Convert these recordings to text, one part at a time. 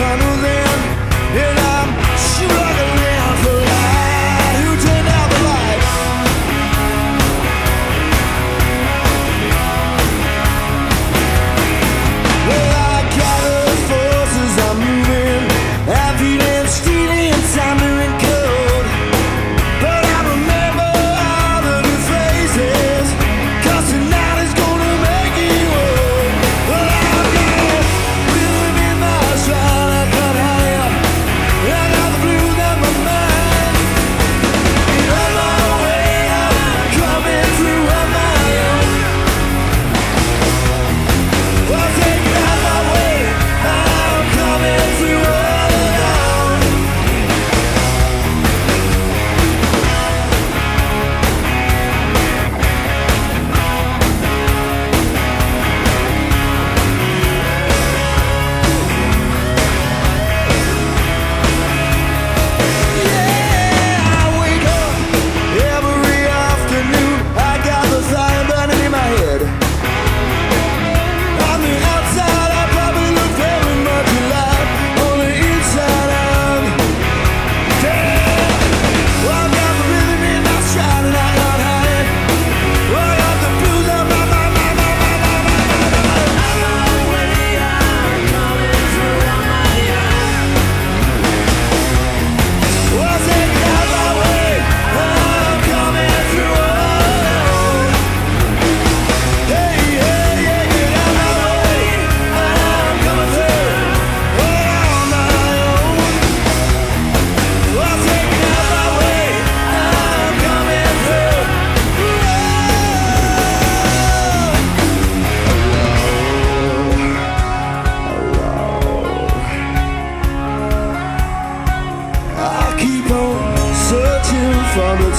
tunnels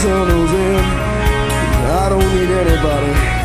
tunnels in. I don't need anybody.